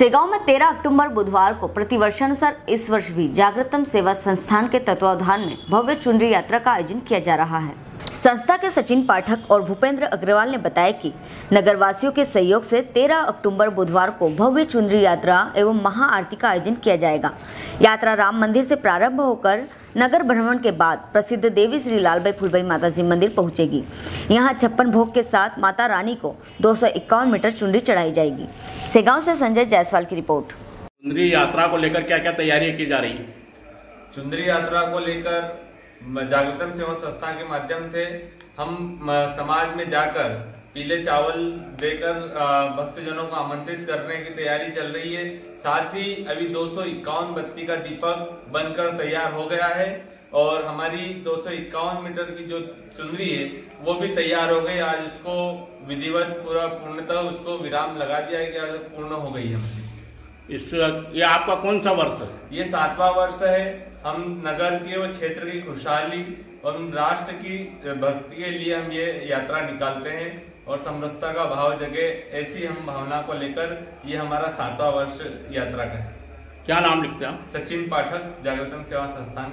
सेगांव में 13 अक्टूबर बुधवार को प्रतिवर्षानुसार इस वर्ष भी जागृतम सेवा संस्थान के तत्वावधान में भव्य चुनरी यात्रा का आयोजन किया जा रहा है। संस्था के सचिन पाठक और भूपेंद्र अग्रवाल ने बताया कि नगरवासियों के सहयोग से 13 अक्टूबर बुधवार को भव्य चुनरी यात्रा एवं महाआरती का आयोजन किया जाएगा। यात्रा राम मंदिर से प्रारंभ होकर नगर भ्रमण के बाद प्रसिद्ध देवी श्री लालबाई फुलबाई माता जी मंदिर पहुंचेगी। यहाँ छप्पन भोग के साथ माता रानी को दो सौ इक्यावन मीटर चुनरी चढ़ाई जाएगी। सेगांव से संजय जायसवाल की रिपोर्ट। चुंदरी यात्रा को लेकर क्या क्या तैयारियाँ की जा रही है? चुंदरी यात्रा को लेकर जागृतम सेवा संस्था के माध्यम से हम समाज में जाकर पीले चावल देकर भक्तजनों को आमंत्रित करने की तैयारी चल रही है। साथ ही अभी दो बत्ती का दीपक बनकर तैयार हो गया है। और हमारी दो सौ इक्यावन मीटर की जो चुनरी है वो भी तैयार हो गई। आज उसको विधिवत पूरा पूर्णतः उसको विराम लगा दिया है कि आज पूर्ण हो गई है इस ये आपका कौन सा वर्ष है? ये सातवां वर्ष है। हम नगर के व क्षेत्र की खुशहाली एवं राष्ट्र की भक्ति के लिए हम ये यात्रा निकालते हैं और समरसता का भाव जगे ऐसी हम भावना को लेकर ये हमारा सातवां वर्ष यात्रा का है। क्या नाम लिखते हैं सचिन पाठक जागृतम सेवा संस्थान।